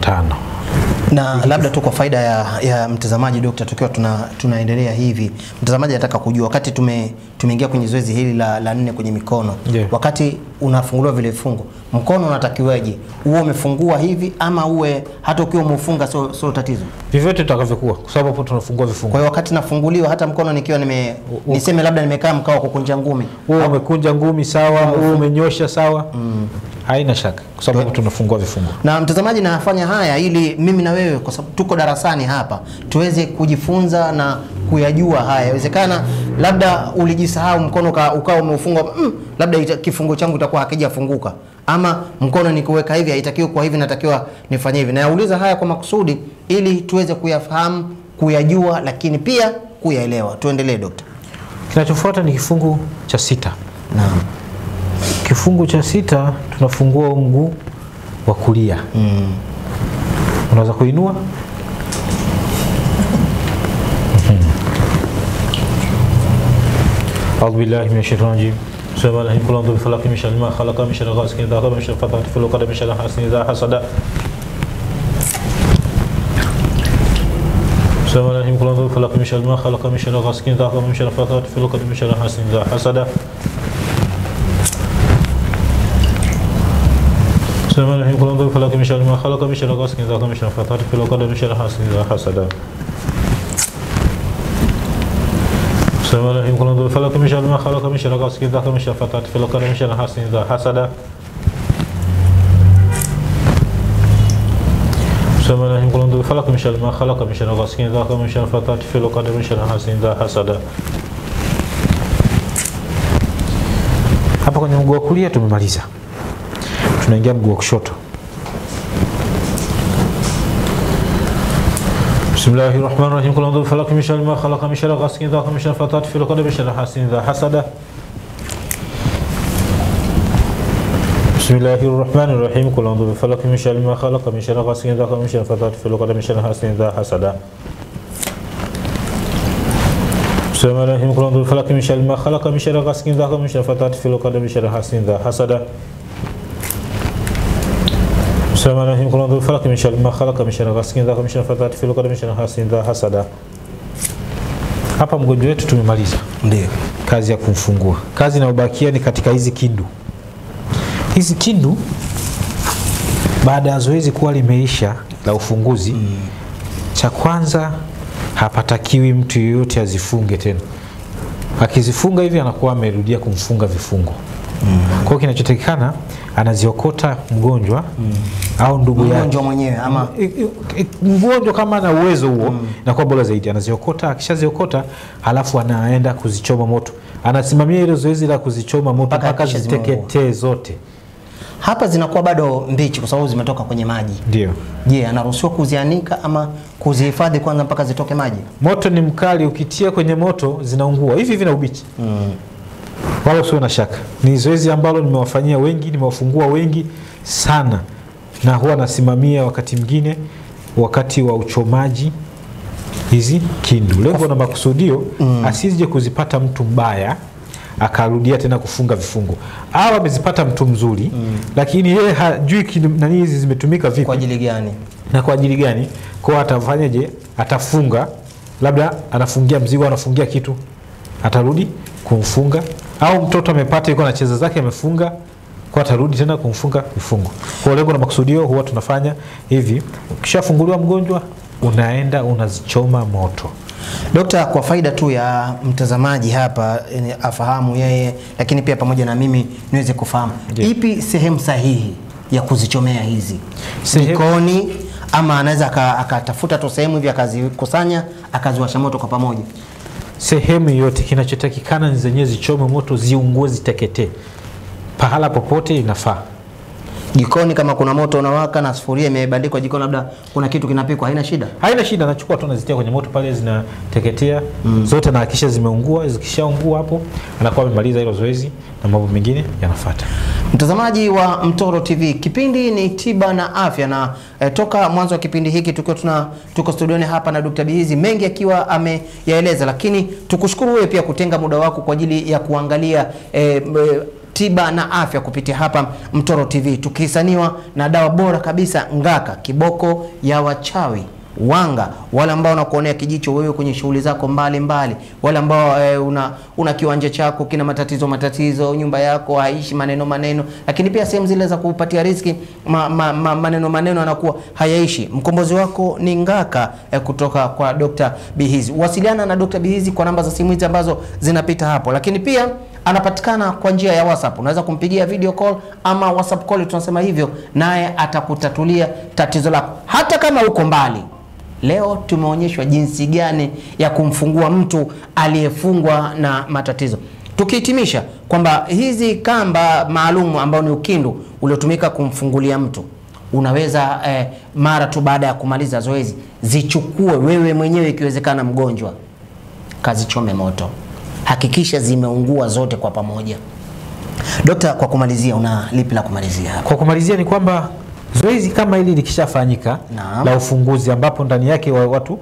Na labda tu kwa faida ya, ya mtazamaji dokta, tukiwa tuna, tunaendelea hivi, mtazamaji anataka kujua wakati tume tumeingia kwenye zoezi hili la, la nne kwenye mikono yeah. wakati unafunguliwa vile vifungo, mkono unatakiwaje? Uwe umefungua hivi ama uwe hata ukiwa umeufunga sio so tatizo? vyovyote tutakavyokuwa, kwa sababu hapo tunafungua vifungo. Kwa hiyo wakati nafunguliwa hata mkono nikiwa nime niseme labda nimekaa mkao wa kukunja ngumi Wewe umekunja ngumi sawa, wewe umenyosha sawa, mm. haina shaka, kwa sababu tunafungua vifungo. na mtazamaji, nafanya haya ili mimi na wewe, kwa sababu tuko darasani hapa, tuweze kujifunza na kuyajua haya. Inawezekana labda ulijisahau mkono uka- ukawa umeufunga mm, labda ita, kifungo changu itakuwa hakijafunguka ama mkono nikiweka hivi haitakiwi kwa hivi, natakiwa nifanye hivi. Nayauliza haya kwa makusudi ili tuweze kuyafahamu, kuyajua, lakini pia kuyaelewa. Tuendelee dokta. Kinachofuata ni kifungu cha sita. Naam. Kifungu cha sita tunafungua mguu wa kulia. Mm. Unaweza kuinua أعوذ بالله من الشيطان الرجيم. بسم الله الرحمن الرحيم أعوذ بفلق من شر ما خلق من شر غاسق إذا وقب من شر الفتاة في العقد من شر حاسد إذا حسد. بسم الله الرحمن الرحيم أعوذ بفلق من شر ما خلق من شر غاسق إذا وقب من شر الفتاة في العقد من شر حاسد إذا حسد. بسم الله الرحمن الرحيم قل أعوذ بفلق من شر ما خلق من شر غاسق إذا وقب من شر الفتاة في العقد من شر حاسد إذا حسد بسم الله الرحمن الرحيم قل أعوذ بفلق من شر ما خلق من شر غاسق إذا وقب من شر الفتاة في العقد من شر حاسد إذا حسد بسم الله الرحمن الرحيم قل أعوذ بفلق من شر ما خلق من شر غاسق إذا وقب من شر الفتاة في العقد من شر حاسد إذا حسد Hapa kwenye mguu wa kulia tumemaliza, tunaingia mguu wa kushoto. بسم الله الرحمن الرحيم قل أعوذ بفلق من شر ما خلق من شر غاسق وقب من شر الفتاة في العقد من شر حاسد إذا حسد بسم الله الرحمن الرحيم قل أعوذ بفلق من شر ما خلق من شر غاسق وقب من شر الفتاة في العقد من شر حاسد إذا حسد بسم الله الرحمن الرحيم قل أعوذ بفلق من شر ما خلق من شر غاسق وقب من شر الفتاة في العقد من شر حاسد إذا حسد بسم الله الرحمن الرحيم قل أعوذ بفلق من شر ما خلق من شر غاسق إذا وقب من شر الفتاة في العقد من شر حاسد إذا حسد hapa mgonjwa wetu tumemaliza Ndio. kazi ya kumfungua. Kazi inayobakia ni katika hizi kindu. Hizi kindu baada ya zoezi kuwa limeisha la ufunguzi mm. cha kwanza hapatakiwi mtu yeyote azifunge tena. Akizifunga hivi anakuwa amerudia kumfunga vifungo. Mm. Kwa hiyo kinachotakikana anaziokota mgonjwa mm. au ndugu yake Mgonjwa mwenyewe ama mgonjwa kama ana uwezo huo mm. inakuwa bora zaidi anaziokota akishaziokota halafu anaenda kuzichoma moto anasimamia ile zoezi la kuzichoma moto Mpaka ziteketee zote hapa zinakuwa bado mbichi kwa sababu zimetoka kwenye maji. ndio Je, yeah, anaruhusiwa kuzianika ama kuzihifadhi kwanza mpaka zitoke maji? moto ni mkali ukitia kwenye moto zinaungua hivi hivi na ubichi Mm. Wala usiwe na shaka ni zoezi ambalo nimewafanyia wengi nimewafungua wengi sana na huwa nasimamia wakati mwingine wakati wa uchomaji hizi kindu lengo na makusudio mm. asije kuzipata mtu mbaya akarudia tena kufunga vifungo au amezipata mtu mzuri mm. lakini yeye hajui nani hizi zimetumika vipi Kwa ajili gani? na kwa ajili gani kwa atafanyaje atafunga labda anafungia mzigo anafungia kitu atarudi kumfunga au mtoto amepata yuko anacheza zake amefunga kwa atarudi tena kumfunga mfungo kwa lengo na makusudio huwa tunafanya hivi. Ukishafunguliwa mgonjwa unaenda unazichoma moto. Dokta, kwa faida tu ya mtazamaji hapa eh, afahamu yeye, lakini pia pamoja na mimi niweze kufahamu. Yeah. ipi sehemu sahihi ya kuzichomea hizi? Sehemu- jikoni, ama anaweza aka- akatafuta tu sehemu hivi akazikusanya akaziwasha moto kwa pamoja. Sehemu yote, kinachotakikana ni zenyewe zichome moto ziungue ziteketee. Pahala popote inafaa Jikoni kama kuna moto unawaka na sufuria imebandikwa jikoni, labda kuna kitu kinapikwa, haina shida. haina shida, nachukua tu nazitia kwenye moto pale, zinateketea mm. zote, na hakisha zimeungua. Zikishaungua hapo, anakuwa amemaliza hilo zoezi na mambo mengine yanafuata. Mtazamaji wa Mtoro TV, kipindi ni tiba na afya, na eh, toka mwanzo wa kipindi hiki tukiwa tuna tuko studioni hapa na Dr. Bihizi, mengi akiwa ameyaeleza, lakini tukushukuru wewe pia kutenga muda wako kwa ajili ya kuangalia e, eh, tiba na afya kupitia hapa Mtoro TV, tukihisaniwa na dawa bora kabisa Ngaka, kiboko ya wachawi wanga wale ambao wanakuonea kijicho wewe kwenye shughuli zako mbalimbali mbali. wale ambao e, una, una kiwanja chako kina matatizo matatizo, nyumba yako haishi maneno maneno, lakini pia sehemu zile za kupatia riziki ma, ma, ma, maneno maneno anakuwa hayaishi. Mkombozi wako ni Ngaka e, kutoka kwa Dr. Bihizi. Wasiliana na Dr. Bihizi kwa namba za simu hizi ambazo zinapita hapo, lakini pia anapatikana kwa njia ya WhatsApp. Unaweza kumpigia video call ama WhatsApp call, tunasema hivyo, naye atakutatulia tatizo lako hata kama uko mbali. Leo tumeonyeshwa jinsi gani ya kumfungua mtu aliyefungwa na matatizo, tukihitimisha kwamba hizi kamba maalum ambao ni ukindu uliotumika kumfungulia mtu unaweza eh, mara tu baada ya kumaliza zoezi zichukue wewe mwenyewe, ikiwezekana mgonjwa, kazichome moto, hakikisha zimeungua zote kwa pamoja. Dokta, kwa kumalizia, una lipi la kumalizia? Kwa kumalizia ni kwamba zoezi kama hili likishafanyika la ufunguzi, ambapo ndani yake wa watu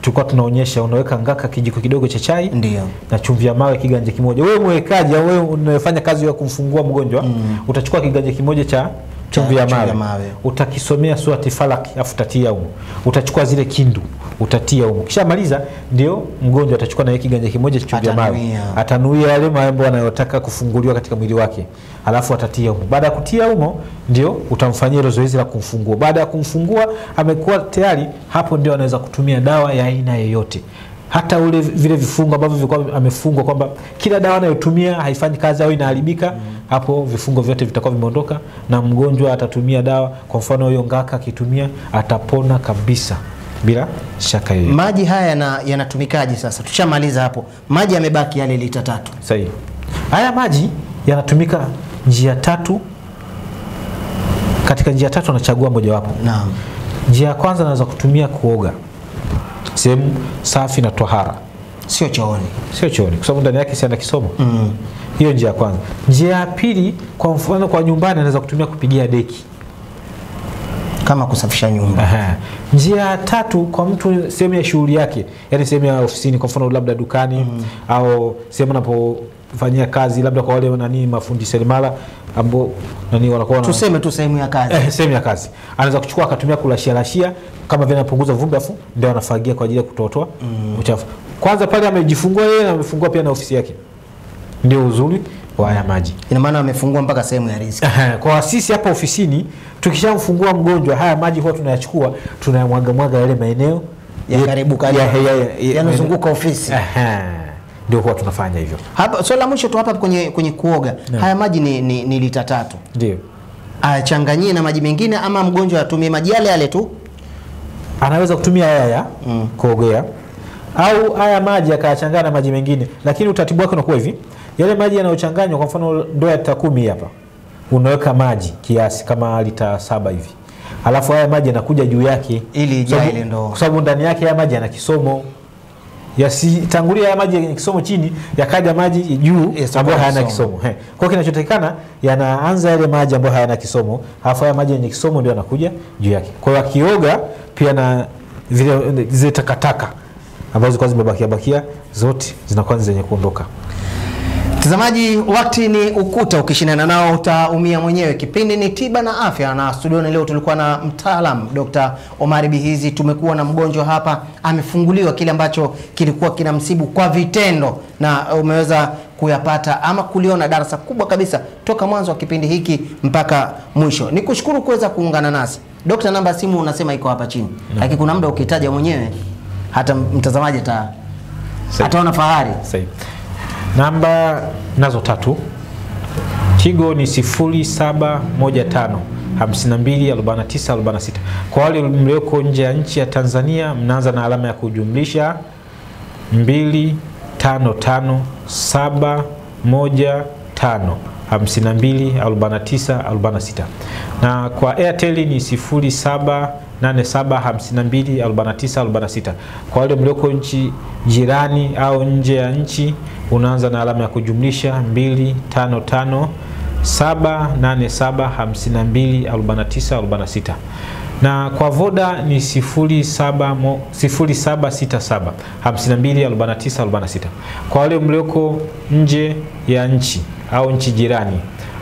tulikuwa tunaonyesha, unaweka ngaka kijiko kidogo cha chai Ndio. na chumvi ya mawe kiganja kimoja. Wewe mwekaji au wewe unayefanya kazi ya kumfungua mgonjwa mm. utachukua kiganja kimoja cha chumvi ya mawe, mawe. utakisomea surati Falak afu utatia humo, utachukua zile kindu utatia humo, kishamaliza ndio mgonjwa atachukua na yeye kiganja kimoja cha chumvi ya mawe Atanuia. yale mambo anayotaka kufunguliwa katika mwili wake, alafu atatia humo. Baada ya kutia humo, ndio utamfanyia hilo zoezi la kumfungua. Baada ya kumfungua, amekuwa tayari, hapo ndio anaweza kutumia dawa ya aina yoyote, hata ule vile vifungo ambavyo vilikuwa amefungwa kwamba kila dawa anayotumia haifanyi kazi au inaharibika, hapo vifungo vyote vitakuwa vimeondoka na mgonjwa atatumia dawa. Kwa mfano huyo ngaka akitumia, atapona kabisa bila shaka yoyote. Maji haya na, yanatumikaje sasa? Tushamaliza hapo, maji yamebaki yale lita tatu. Sahihi. Haya maji yanatumika njia tatu. Katika njia tatu anachagua mojawapo. Naam. Njia ya kwanza anaweza kutumia kuoga sehemu safi na tohara, Sio chooni. sio chooni, kwa sababu ndani yake si ana kisomo. Hiyo njia ya kwanza. Njia ya pili, kwa mfano kwa nyumbani, anaweza kutumia kupigia deki. kama kusafisha nyumba. Aha. Njia ya tatu kwa mtu sehemu ya shughuli yake, yani sehemu ya ofisini, kwa mfano labda dukani mm. au sehemu anapofanyia kazi, labda kwa wale nani mafundi seremala ambao nani wanakuwa na Tuseme tu sehemu ya kazi. eh, sehemu ya kazi anaweza kuchukua akatumia kulashia lashia kama vile anapunguza vumbi, afu ndio anafagia kwa ajili ya kutotoa mm. uchafu. Kwanza pale amejifungua yeye na amefungua pia na ofisi yake, ndio uzuri wa haya maji. Ina maana wamefungua mpaka sehemu ya riziki. Kwa sisi hapa ofisini tukishamfungua mgonjwa, haya maji huwa tunayachukua tunayamwaga mwaga yale maeneo Ya karibu karibu. ya- ya- ya- ya- Yanazunguka ofisi. Aha, ndio huwa tunafanya hivyo, Hapa swali la mwisho tu hapa kwenye kwenye kuoga. Haya maji ni, ni, ni lita tatu. ndio Achanganyie na maji mengine ama mgonjwa atumie maji yale yale tu? anaweza kutumia haya ya mm. kuogea au haya maji akayachanganya na maji mengine, lakini utaratibu wake unakuwa hivi: yale maji yanayochanganywa, kwa mfano ndoo ya lita kumi hapa, unaweka maji kiasi kama lita saba hivi, alafu haya maji yanakuja juu yake Ili ijae ile ndoo. kwa sababu ndani yake haya maji yana kisomo yasitangulia haya maji yenye kisomo chini yakaja maji juu Yes, ambayo hayana kisomo. kisomo. He. Kwa kinachotakikana yanaanza yale maji ambayo hayana kisomo, alafu haya maji yenye kisomo ndio yanakuja juu yake. Kwa hiyo akioga pia na zile, zile takataka ambazo zilikuwa zimebakia bakia zote zinakuwa zenye kuondoka. Mtazamaji, wakati ni ukuta, ukishindana nao utaumia mwenyewe. Kipindi ni tiba na afya, na studioni leo tulikuwa na mtaalam Dr. Omari Bihizi. Tumekuwa na mgonjwa hapa, amefunguliwa kile ambacho kilikuwa kinamsibu kwa vitendo, na umeweza kuyapata ama kuliona darasa kubwa kabisa toka mwanzo wa kipindi hiki mpaka mwisho. Ni kushukuru kuweza kuungana nasi Dr. Namba ya simu unasema iko hapa chini, lakini kuna muda ukitaja mwenyewe hata mtazamaji ataona fahari. Sahihi. Namba nazo tatu. Tigo ni 0715 524946. Kwa wale mlioko nje ya nchi ya Tanzania mnaanza na alama ya kujumlisha 255 715 52 49 46 na kwa Airtel ni 07 87524946. Kwa wale mlioko nchi jirani au nje ya nchi unaanza na alama ya kujumlisha 255 787524946 na kwa Voda ni 0767 524946. Kwa wale mlioko nje ya nchi au nchi jirani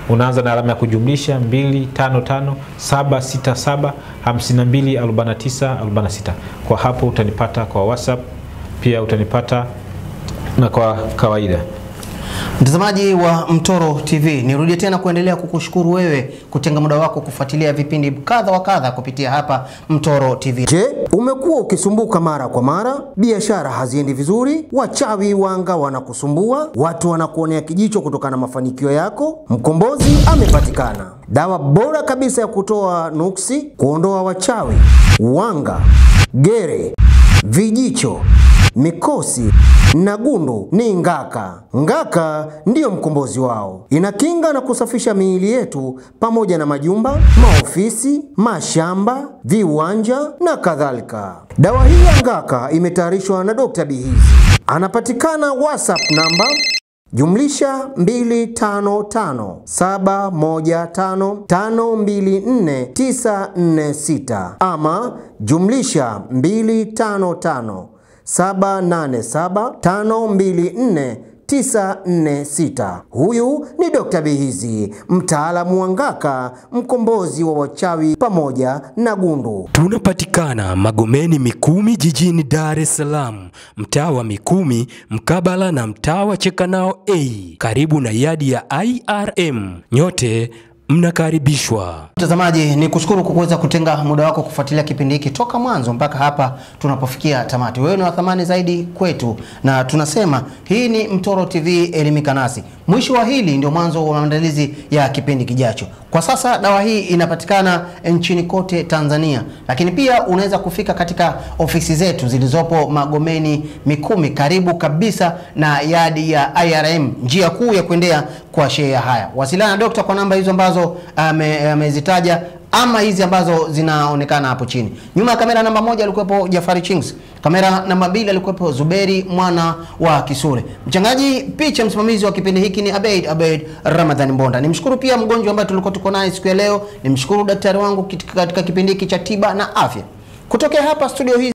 unaanza na alama ya kujumlisha 255 767 524946. Kwa hapo utanipata kwa WhatsApp, pia utanipata na kwa kawaida. Mtazamaji wa Mtoro TV, nirudie tena kuendelea kukushukuru wewe kutenga muda wako kufuatilia vipindi kadha wa kadha kupitia hapa Mtoro TV. Je, umekuwa ukisumbuka mara kwa mara, biashara haziendi vizuri, wachawi wanga wanakusumbua, watu wanakuonea kijicho kutokana na mafanikio yako? Mkombozi amepatikana, dawa bora kabisa ya kutoa nuksi, kuondoa wachawi, wanga, gere, vijicho mikosi na gundu ni ngaka. Ngaka ndiyo mkombozi wao, inakinga na kusafisha miili yetu pamoja na majumba, maofisi, mashamba, viwanja na kadhalika. Dawa hii ya ngaka imetayarishwa na Dr. Bihizi, anapatikana WhatsApp namba jumlisha 255715524946 ama jumlisha 255 787524946. Huyu ni Dr. Bihizi, mtaalamu wa ngaka, mkombozi wa wachawi pamoja na gundu. Tunapatikana Magomeni Mikumi jijini Dar es Salaam, mtaa wa Mikumi mkabala na mtaa wa Chekanao A, karibu na yadi ya IRM. Nyote mnakaribishwa. Mtazamaji, ni kushukuru kwa kuweza kutenga muda wako kufuatilia kipindi hiki toka mwanzo mpaka hapa tunapofikia tamati. Wewe ni wa thamani zaidi kwetu, na tunasema hii ni Mtoro TV, elimika nasi. Mwisho wa hili ndio mwanzo wa maandalizi ya kipindi kijacho. Kwa sasa dawa hii inapatikana nchini kote Tanzania, lakini pia unaweza kufika katika ofisi zetu zilizopo Magomeni Mikumi, karibu kabisa na yadi ya IRM, njia kuu ya kuendea kwa shea haya. Wasiliana na dokta kwa namba hizo ambazo ame- amezitaja ama hizi ambazo zinaonekana hapo chini. Nyuma ya kamera namba moja alikuwepo Jafari Chings, kamera namba mbili alikuwepo Zuberi mwana wa Kisure, mchangaji picha, msimamizi wa kipindi hiki ni Abeid Abeid Ramadhan Mbonda. Nimshukuru pia mgonjwa ambaye tulikuwa tuko naye siku ya leo, nimshukuru daktari wangu katika kipindi hiki cha tiba na afya kutokea hapa studio hizi